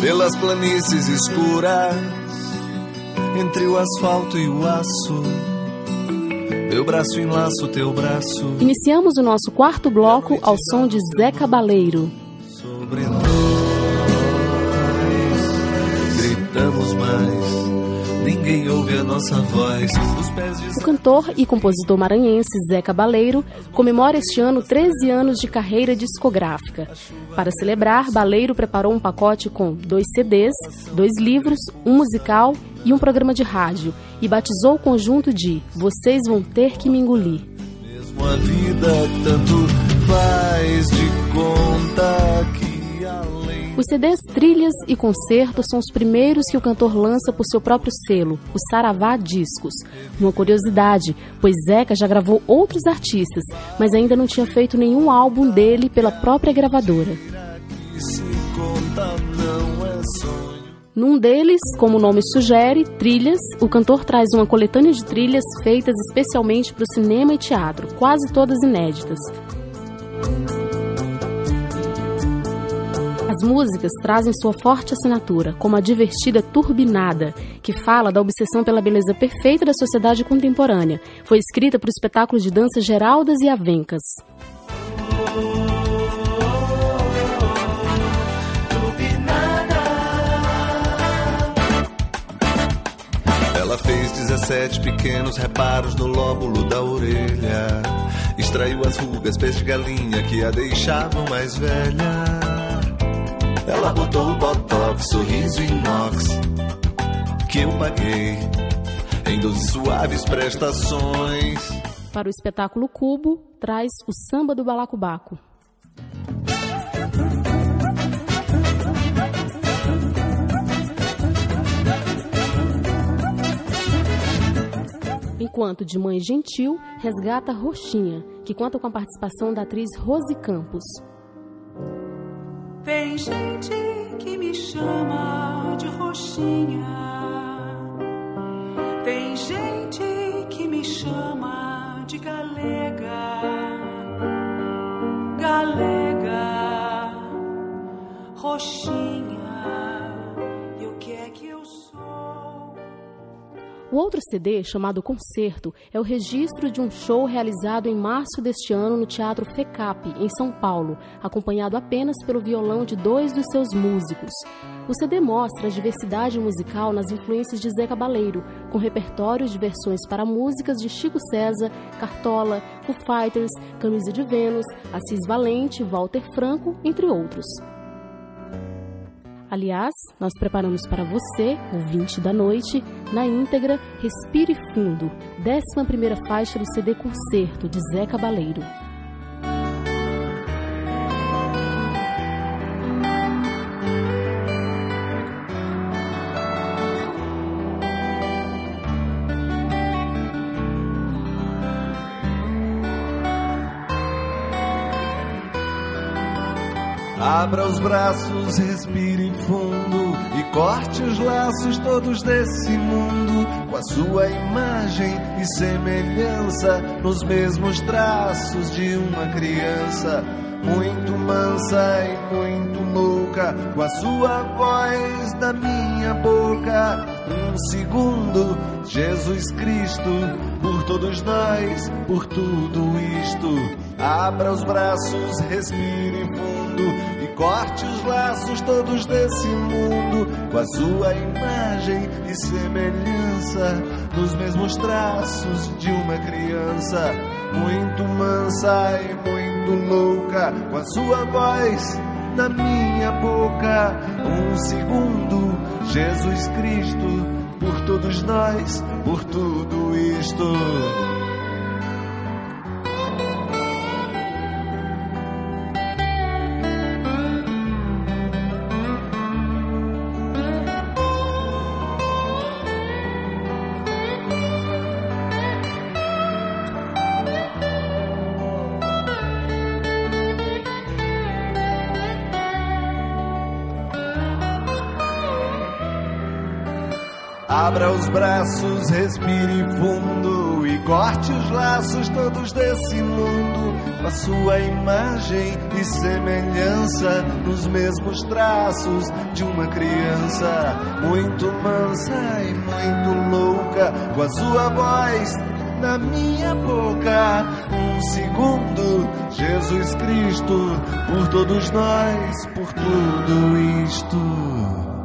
Pelas planícies escuras, entre o asfalto e o aço, meu braço enlaça o teu braço. Iniciamos o nosso quarto bloco ao som de Zé Cabaleiro. Sobre nós, gritamos mais ninguém ouve a nossa voz. O cantor e compositor maranhense Zé Cabaleiro comemora este ano 13 anos de carreira discográfica. Para celebrar, Baleiro preparou um pacote com dois CDs, dois livros, um musical e um programa de rádio e batizou o conjunto de Vocês Vão Ter Que Me Engolir. Mesmo a vida tanto faz CDs Trilhas e Concertos são os primeiros que o cantor lança por seu próprio selo, o Saravá Discos. Uma curiosidade, pois Zeca já gravou outros artistas, mas ainda não tinha feito nenhum álbum dele pela própria gravadora. Num deles, como o nome sugere, Trilhas, o cantor traz uma coletânea de trilhas feitas especialmente para o cinema e teatro, quase todas inéditas. As músicas trazem sua forte assinatura, como a divertida Turbinada, que fala da obsessão pela beleza perfeita da sociedade contemporânea. Foi escrita para o espetáculo de dança Geraldas e Avencas. Ela fez 17 pequenos reparos no lóbulo da orelha. Extraiu as rugas, pés de galinha que a deixavam mais velha. Ela botou o botox, sorriso inox que eu paguei em 12 suaves prestações. Para o espetáculo Cubo, traz o samba do balacobaco. Enquanto de Mãe Gentil resgata Roxinha, que conta com a participação da atriz Rose Campos. Tem gente que me chama de roxinha. Tem gente que me chama de galega. Galega, roxinha. O outro CD, chamado Concerto, é o registro de um show realizado em março deste ano no Teatro FECAP, em São Paulo, acompanhado apenas pelo violão de dois dos seus músicos. O CD mostra a diversidade musical nas influências de Zé Cabaleiro, com repertórios de versões para músicas de Chico César, Cartola, Foo Fighters, Camisa de Vênus, Assis Valente, Walter Franco, entre outros. Aliás, nós preparamos para você, ouvinte da noite, na íntegra Respire Fundo, 11 faixa do CD Concerto de Zé Cabaleiro. Abra os braços, respire fundo e corte os laços todos desse mundo com a sua imagem e semelhança nos mesmos traços de uma criança. Muito mansa e muito louca, com a sua voz da minha boca. Um segundo, Jesus Cristo, por todos nós, por tudo isto. Abra os braços, respire fundo Corte os laços todos desse mundo com a sua imagem e semelhança, nos mesmos traços de uma criança, muito mansa e muito louca, com a sua voz na minha boca. Um segundo, Jesus Cristo, por todos nós, por tudo isto. Abra os braços, respire fundo e corte os laços todos desse mundo com a sua imagem e semelhança nos mesmos traços de uma criança muito mansa e muito louca com a sua voz na minha boca. Um segundo, Jesus Cristo, por todos nós, por tudo isto.